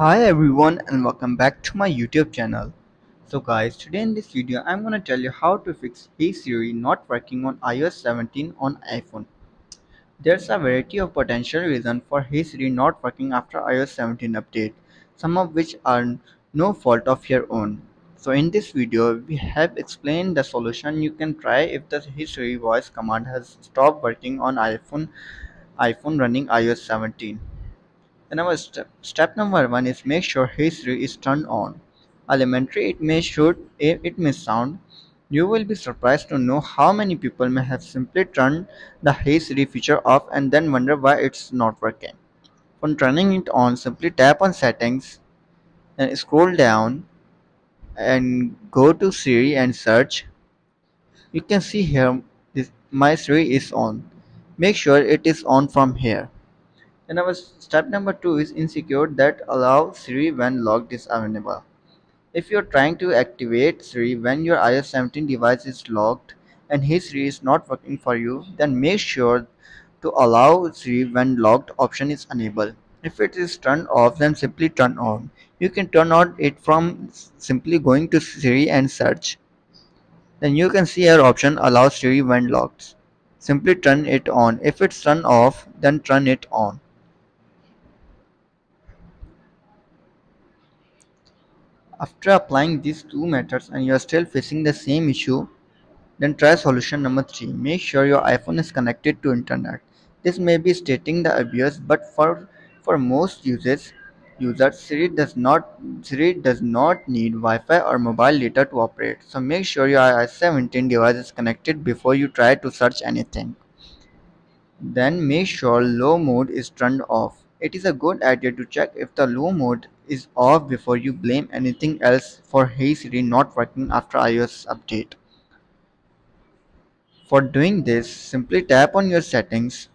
Hi everyone and welcome back to my YouTube channel. So guys, today in this video I'm gonna tell you how to fix Hey Siri not working on iOS 17 on iPhone. There's a variety of potential reasons for Hey Siri not working after iOS 17 update, some of which are no fault of your own. So in this video, we have explained the solution you can try if the Hey Siri voice command has stopped working on iPhone iPhone running iOS 17. Our step, step number one is make sure Siri is turned on. Elementary it may should eh, it may sound. You will be surprised to know how many people may have simply turned the Siri feature off and then wonder why it's not working. When turning it on, simply tap on settings and scroll down and go to Siri and search. You can see here this my Siri is on. Make sure it is on from here. Then our step number two is insecure that allow Siri when locked is available. If you're trying to activate Siri when your iOS 17 device is locked and Siri is not working for you, then make sure to allow Siri when locked option is enabled. If it is turned off, then simply turn on. You can turn on it from simply going to Siri and search. Then you can see our option allow Siri when locked. Simply turn it on. If it's turned off, then turn it on. After applying these two methods and you are still facing the same issue, then try solution number 3. Make sure your iPhone is connected to internet. This may be stating the obvious, but for for most users, users Siri does not Siri does not need Wi-Fi or mobile data to operate. So make sure your iOS 17 device is connected before you try to search anything. Then make sure low mode is turned off. It is a good idea to check if the low mode is off before you blame anything else for Hey Siri not working after iOS update. For doing this, simply tap on your settings,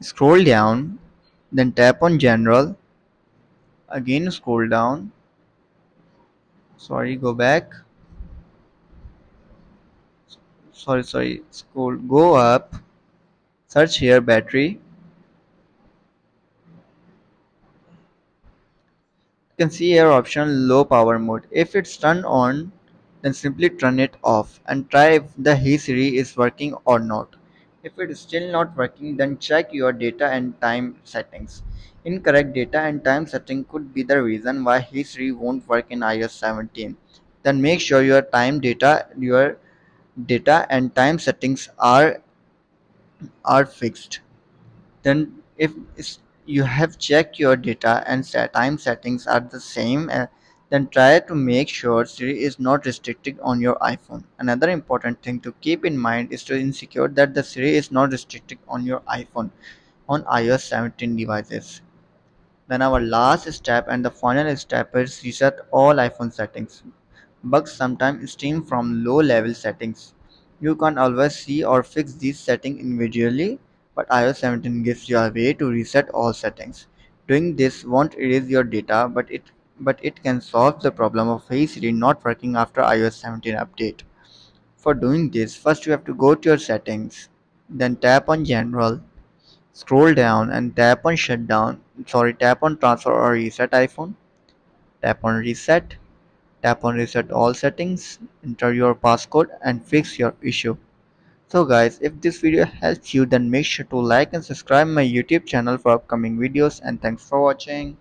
scroll down, then tap on general, again scroll down, sorry go back, sorry sorry scroll go up, search here battery, can see here option low power mode. If it's turned on, then simply turn it off and try if the Siri is working or not. If it is still not working, then check your data and time settings. Incorrect data and time setting could be the reason why Siri won't work in iOS 17. Then make sure your time data, your data and time settings are are fixed. Then if you have checked your data and set time settings are the same uh, then try to make sure Siri is not restricted on your iPhone. Another important thing to keep in mind is to ensure that the Siri is not restricted on your iPhone on iOS 17 devices. Then our last step and the final step is reset all iPhone settings. Bugs sometimes stem from low level settings. You can't always see or fix these settings individually but iOS 17 gives you a way to reset all settings. Doing this won't erase your data, but it but it can solve the problem of Hey Siri not working after iOS 17 update. For doing this, first you have to go to your settings, then tap on General, scroll down and tap on Shutdown. Sorry, tap on Transfer or Reset iPhone. Tap on Reset. Tap on Reset all settings. Enter your passcode and fix your issue. So guys, if this video helps you then make sure to like and subscribe my YouTube channel for upcoming videos and thanks for watching.